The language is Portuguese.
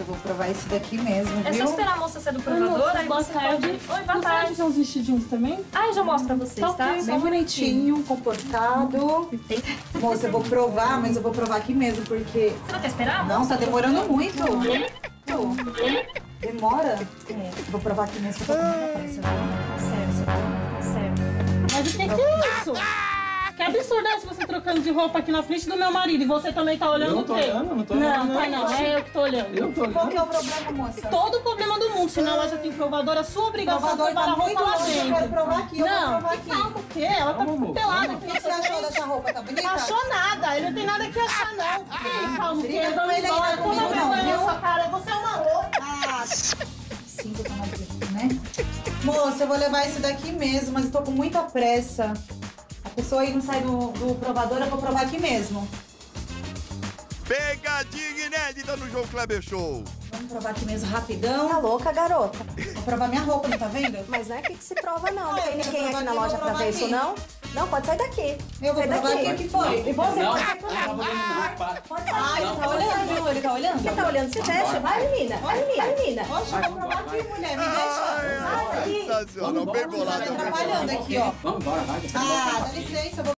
Eu vou provar esse daqui mesmo, É viu? só esperar a moça ser do Oi, provador, moça, aí boa você tarde. pode... Oi, boa de tarde. ver uns vestidinhos também? Ah, já mostro pra vocês, Tá tá? Bem um minutinho. bonitinho, comportado. Moça, eu vou provar, mas eu vou provar aqui mesmo, porque... Você não quer esperar? Não, tá demorando muito. Demora? É. Vou provar aqui mesmo, que eu tô com muita pressa. Sério, sério. Mas o que, que é isso? Que absurdo é esse você trocando de roupa aqui na frente do meu marido e você também tá olhando Eu não o tô quê? olhando, não tô Não, olhando, tá não. não, é eu que tô olhando. Eu tô Qual olhando. que é o problema, moça? Todo o problema do mundo, se na loja tem provadora, sua obrigação é Provador a tá muito roupa lá longe, eu quero dentro. provar aqui, eu vou Não, provar que aqui. calma o quê? Ela tá Calma, amor, pelada calma. O aqui que você achou dessa roupa? Tá bonita? Achou nada, ele não tem nada que achar não. Ei, calma, o quê? Briga com Vamos embora, não é toma não, vergonha na sua cara, você é uma louca. Ah, sim, que bonita, né? Moça, eu vou levar esse daqui mesmo, mas eu tô com muita pressa. Pessoa aí não sai do, do provador, eu vou provar aqui mesmo. Pegadinha inédita no João Kleber Show. Vamos provar aqui mesmo rapidão. Tá louca, garota? Vou provar minha roupa, não tá vendo? Mas não é aqui que se prova, não. Não tem ninguém aqui na loja pra ver isso, aqui. não? Não, pode sair daqui. Eu vou Sai provar daqui. aqui o que foi. E você Não, pode sair lá. Pode. Ah, ele tá olhando, viu? Ele tá olhando? Quem tá olhando? Se fecha. Vai, menina. Vai, menina. Vai, menina. Oxe, vou provar aqui, mulher. Me sensacional, bem bolado. Tá atrapalhando aqui, ó. Vamos embora, vai. Ah, dá licença, vou